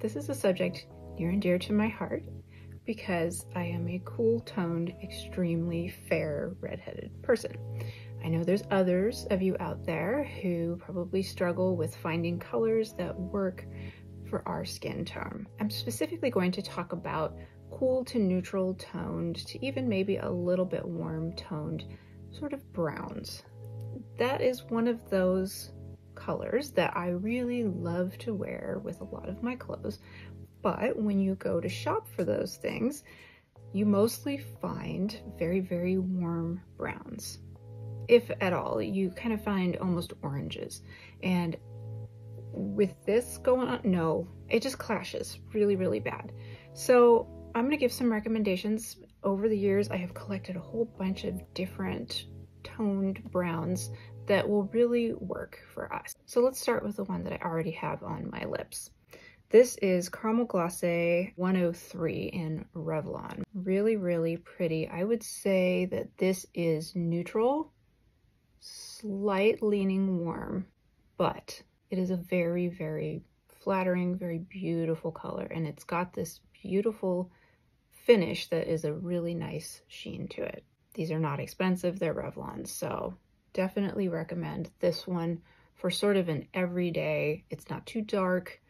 This is a subject near and dear to my heart because I am a cool toned, extremely fair redheaded person. I know there's others of you out there who probably struggle with finding colors that work for our skin tone. I'm specifically going to talk about cool to neutral toned to even maybe a little bit warm toned sort of browns. That is one of those colors that I really love to wear with a lot of my clothes. But when you go to shop for those things, you mostly find very, very warm browns. If at all, you kind of find almost oranges. And with this going on, no, it just clashes really, really bad. So I'm gonna give some recommendations. Over the years, I have collected a whole bunch of different toned browns that will really work for us. So let's start with the one that I already have on my lips. This is Caramel Glacé 103 in Revlon. Really, really pretty. I would say that this is neutral, slight leaning warm, but it is a very, very flattering, very beautiful color. And it's got this beautiful finish that is a really nice sheen to it. These are not expensive, they're Revlon, so definitely recommend this one for sort of an everyday. It's not too dark,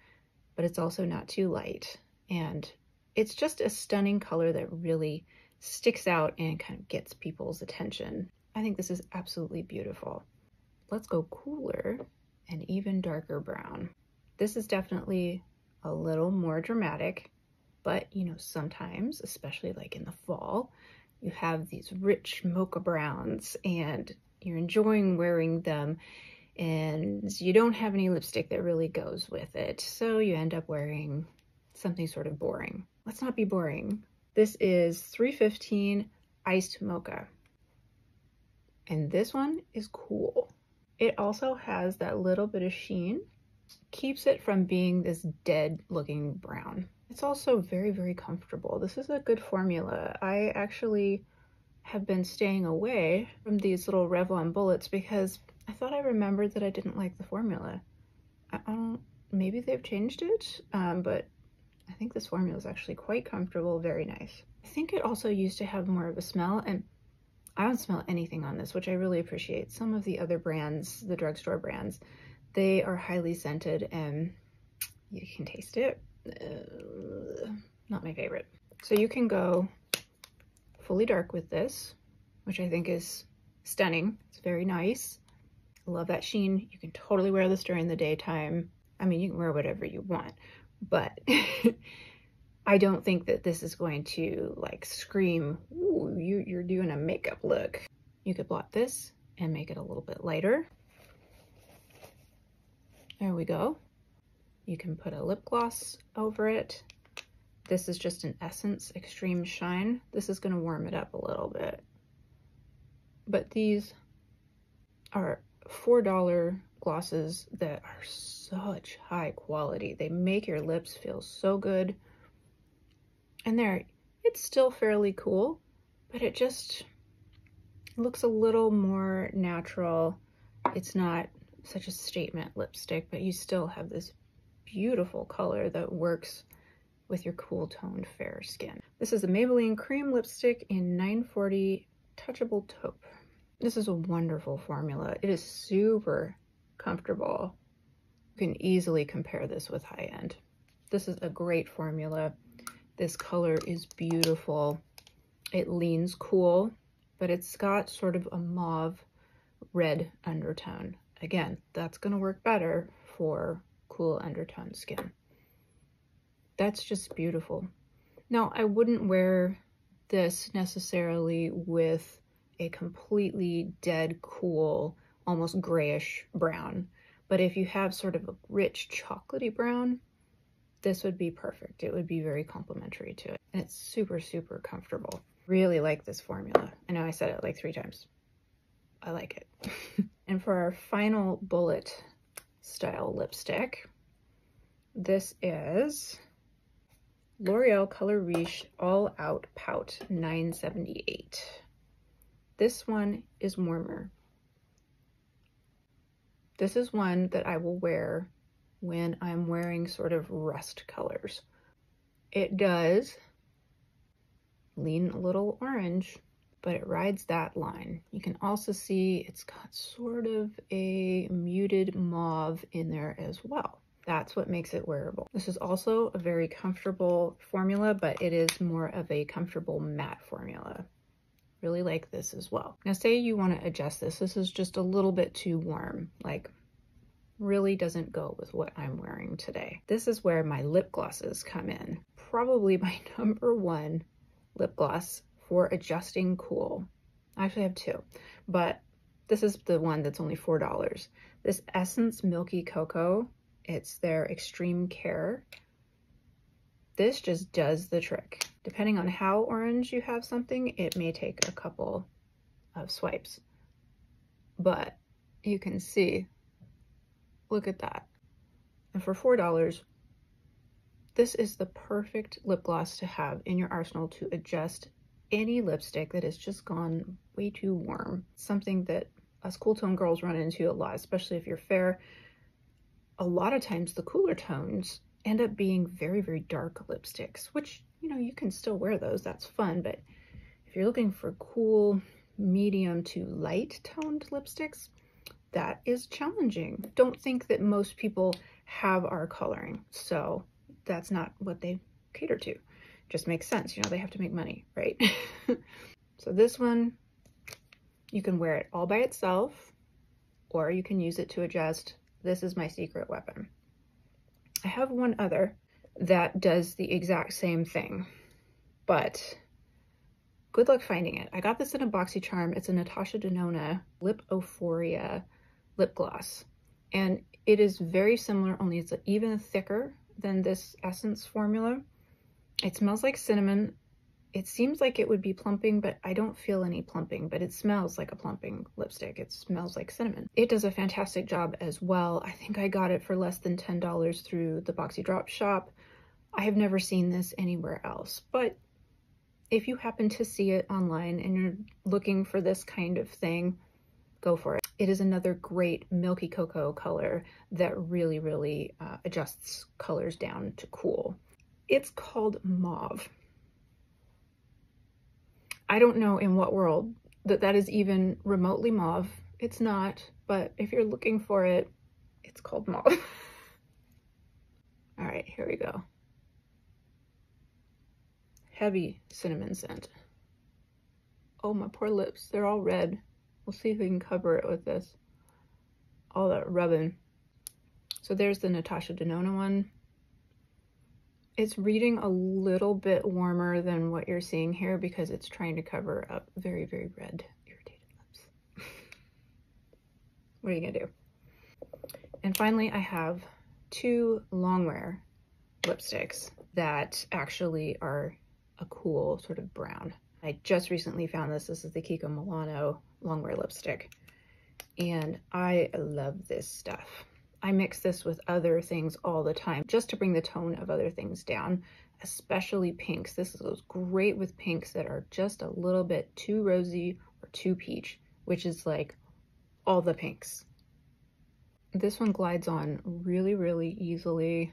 but it's also not too light. And it's just a stunning color that really sticks out and kind of gets people's attention. I think this is absolutely beautiful. Let's go cooler and even darker brown. This is definitely a little more dramatic, but you know, sometimes, especially like in the fall, you have these rich mocha browns and you're enjoying wearing them and you don't have any lipstick that really goes with it. So you end up wearing something sort of boring. Let's not be boring. This is 315 Iced Mocha. And this one is cool. It also has that little bit of sheen, keeps it from being this dead looking brown. It's also very, very comfortable. This is a good formula. I actually have been staying away from these little Revlon bullets because I thought I remembered that I didn't like the formula. I, don't, maybe they've changed it, um, but I think this formula is actually quite comfortable, very nice. I think it also used to have more of a smell and I don't smell anything on this, which I really appreciate. Some of the other brands, the drugstore brands, they are highly scented and you can taste it. Uh, not my favorite. So you can go fully dark with this, which I think is stunning. It's very nice. I love that sheen. You can totally wear this during the daytime. I mean, you can wear whatever you want, but I don't think that this is going to like scream, ooh, you, you're doing a makeup look. You could blot this and make it a little bit lighter. There we go. You can put a lip gloss over it this is just an Essence Extreme Shine. This is going to warm it up a little bit. But these are $4 glosses that are such high quality. They make your lips feel so good. And there, it's still fairly cool, but it just looks a little more natural. It's not such a statement lipstick, but you still have this beautiful color that works with your cool toned fair skin. This is a Maybelline Cream Lipstick in 940 Touchable Taupe. This is a wonderful formula. It is super comfortable. You can easily compare this with high end. This is a great formula. This color is beautiful. It leans cool, but it's got sort of a mauve red undertone. Again, that's gonna work better for cool undertone skin that's just beautiful. Now, I wouldn't wear this necessarily with a completely dead, cool, almost grayish brown. But if you have sort of a rich chocolatey brown, this would be perfect. It would be very complementary to it. And it's super, super comfortable. Really like this formula. I know I said it like three times. I like it. and for our final bullet style lipstick, this is L'Oreal Color Riche All Out Pout 978. This one is warmer. This is one that I will wear when I'm wearing sort of rust colors. It does lean a little orange, but it rides that line. You can also see it's got sort of a muted mauve in there as well. That's what makes it wearable. This is also a very comfortable formula, but it is more of a comfortable matte formula. Really like this as well. Now say you want to adjust this. This is just a little bit too warm, like really doesn't go with what I'm wearing today. This is where my lip glosses come in. Probably my number one lip gloss for adjusting cool. I actually have two, but this is the one that's only $4. This Essence Milky Cocoa, it's their Extreme Care. This just does the trick. Depending on how orange you have something, it may take a couple of swipes. But you can see, look at that. And for $4, this is the perfect lip gloss to have in your arsenal to adjust any lipstick that has just gone way too warm. Something that us cool tone girls run into a lot, especially if you're fair. A lot of times the cooler tones end up being very, very dark lipsticks, which, you know, you can still wear those. That's fun. But if you're looking for cool, medium to light toned lipsticks, that is challenging. Don't think that most people have our coloring. So that's not what they cater to. Just makes sense. You know, they have to make money, right? so this one, you can wear it all by itself or you can use it to adjust. This is my secret weapon. I have one other that does the exact same thing, but good luck finding it. I got this in a BoxyCharm. It's a Natasha Denona Lip Euphoria lip gloss. And it is very similar, only it's even thicker than this Essence formula. It smells like cinnamon. It seems like it would be plumping, but I don't feel any plumping, but it smells like a plumping lipstick. It smells like cinnamon. It does a fantastic job as well. I think I got it for less than $10 through the Boxy Drop shop. I have never seen this anywhere else, but if you happen to see it online and you're looking for this kind of thing, go for it. It is another great milky cocoa color that really, really uh, adjusts colors down to cool. It's called mauve. I don't know in what world that that is even remotely mauve. It's not, but if you're looking for it, it's called mauve. All right, here we go. Heavy cinnamon scent. Oh, my poor lips. They're all red. We'll see if we can cover it with this. All that rubbing. So there's the Natasha Denona one. It's reading a little bit warmer than what you're seeing here because it's trying to cover up very, very red, irritated lips. what are you gonna do? And finally, I have two longwear lipsticks that actually are a cool sort of brown. I just recently found this. This is the Kiko Milano longwear lipstick. And I love this stuff. I mix this with other things all the time just to bring the tone of other things down, especially pinks. This goes great with pinks that are just a little bit too rosy or too peach, which is like all the pinks. This one glides on really, really easily.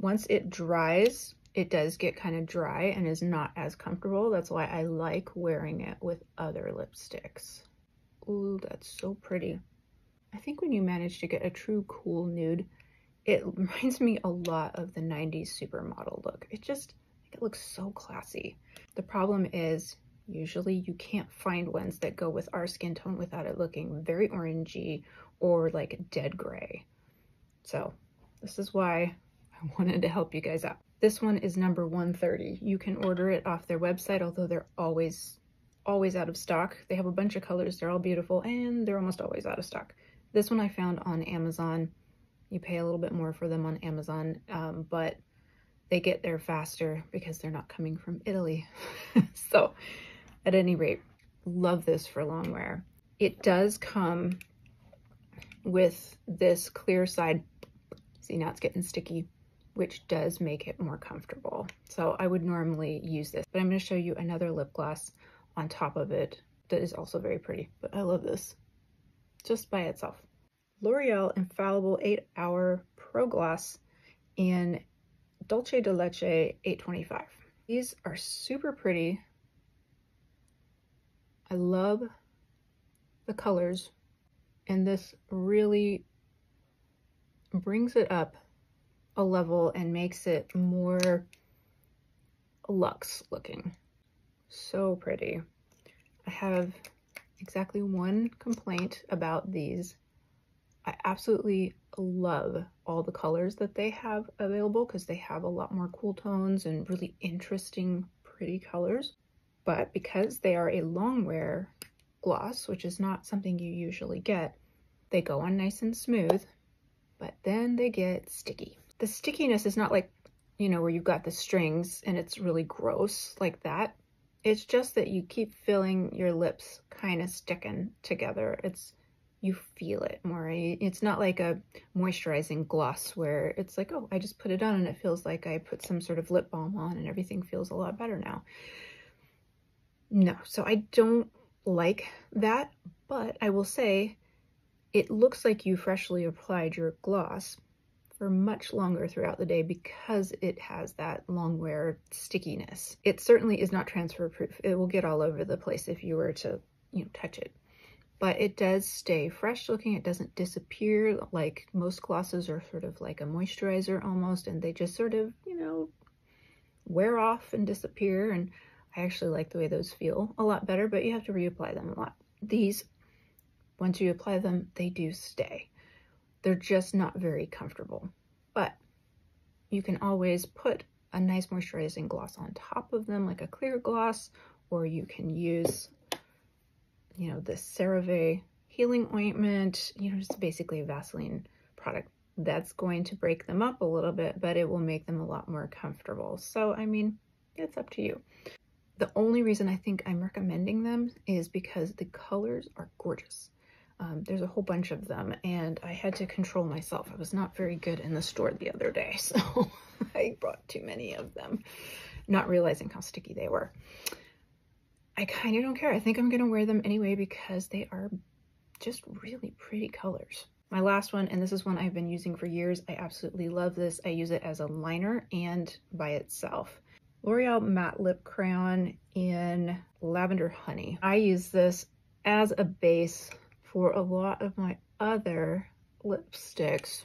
Once it dries, it does get kind of dry and is not as comfortable. That's why I like wearing it with other lipsticks. Ooh, that's so pretty. Think when you manage to get a true cool nude, it reminds me a lot of the 90s supermodel look. It just, it looks so classy. The problem is usually you can't find ones that go with our skin tone without it looking very orangey or like dead gray. So this is why I wanted to help you guys out. This one is number 130. You can order it off their website, although they're always, always out of stock. They have a bunch of colors. They're all beautiful and they're almost always out of stock. This one I found on Amazon. You pay a little bit more for them on Amazon, um, but they get there faster because they're not coming from Italy. so at any rate, love this for long wear. It does come with this clear side. See, now it's getting sticky, which does make it more comfortable. So I would normally use this, but I'm gonna show you another lip gloss on top of it that is also very pretty, but I love this just by itself. L'Oreal Infallible 8 Hour Pro Gloss in Dolce de Leche 825. These are super pretty. I love the colors and this really brings it up a level and makes it more luxe looking. So pretty. I have exactly one complaint about these. I absolutely love all the colors that they have available because they have a lot more cool tones and really interesting, pretty colors. But because they are a long wear gloss, which is not something you usually get, they go on nice and smooth, but then they get sticky. The stickiness is not like, you know, where you've got the strings and it's really gross like that. It's just that you keep feeling your lips kind of sticking together. It's, you feel it more. It's not like a moisturizing gloss where it's like, oh, I just put it on and it feels like I put some sort of lip balm on and everything feels a lot better now. No, so I don't like that, but I will say it looks like you freshly applied your gloss for much longer throughout the day because it has that long wear stickiness. It certainly is not transfer proof. It will get all over the place if you were to, you know, touch it. But it does stay fresh looking. It doesn't disappear like most glosses are sort of like a moisturizer almost and they just sort of, you know, wear off and disappear. And I actually like the way those feel a lot better, but you have to reapply them a lot. These once you apply them, they do stay. They're just not very comfortable. But you can always put a nice moisturizing gloss on top of them, like a clear gloss, or you can use, you know, this CeraVe healing ointment, you know, just basically a Vaseline product that's going to break them up a little bit, but it will make them a lot more comfortable. So, I mean, it's up to you. The only reason I think I'm recommending them is because the colors are gorgeous. Um, there's a whole bunch of them and I had to control myself. I was not very good in the store the other day, so I brought too many of them, not realizing how sticky they were. I kind of don't care. I think I'm going to wear them anyway because they are just really pretty colors. My last one, and this is one I've been using for years. I absolutely love this. I use it as a liner and by itself. L'Oreal Matte Lip Crayon in Lavender Honey. I use this as a base for a lot of my other lipsticks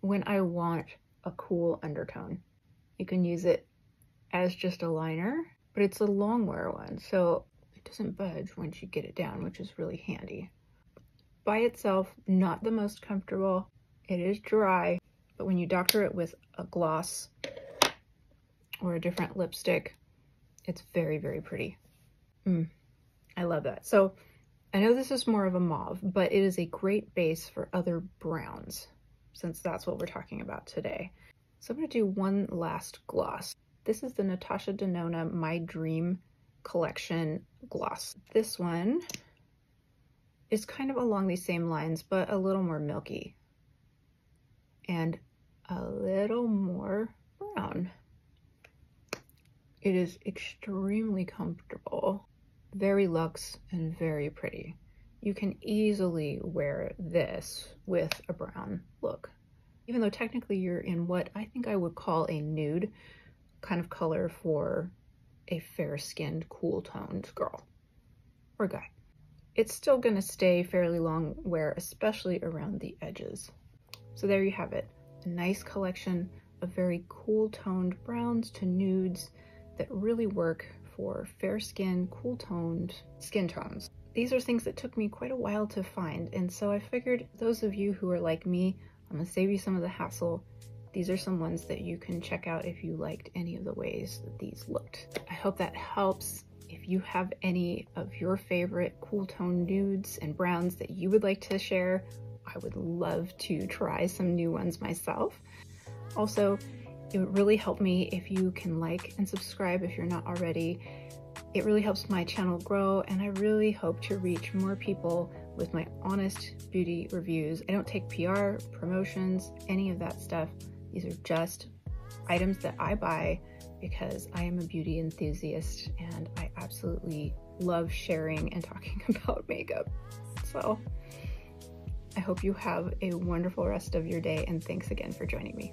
when I want a cool undertone. You can use it as just a liner, but it's a long wear one, so it doesn't budge once you get it down, which is really handy. By itself, not the most comfortable. It is dry, but when you doctor it with a gloss or a different lipstick, it's very, very pretty. Mm, I love that. So I know this is more of a mauve, but it is a great base for other browns, since that's what we're talking about today. So I'm going to do one last gloss. This is the Natasha Denona My Dream Collection gloss. This one is kind of along these same lines, but a little more milky and a little more brown. It is extremely comfortable very luxe and very pretty. You can easily wear this with a brown look. Even though technically you're in what I think I would call a nude kind of color for a fair-skinned, cool-toned girl or guy. It's still gonna stay fairly long wear, especially around the edges. So there you have it, a nice collection of very cool-toned browns to nudes that really work for fair skin, cool toned skin tones. These are things that took me quite a while to find, and so I figured those of you who are like me, I'm gonna save you some of the hassle. These are some ones that you can check out if you liked any of the ways that these looked. I hope that helps. If you have any of your favorite cool tone nudes and browns that you would like to share, I would love to try some new ones myself. Also, it would really help me if you can like and subscribe if you're not already. It really helps my channel grow and I really hope to reach more people with my honest beauty reviews. I don't take PR, promotions, any of that stuff. These are just items that I buy because I am a beauty enthusiast and I absolutely love sharing and talking about makeup. So I hope you have a wonderful rest of your day, and thanks again for joining me.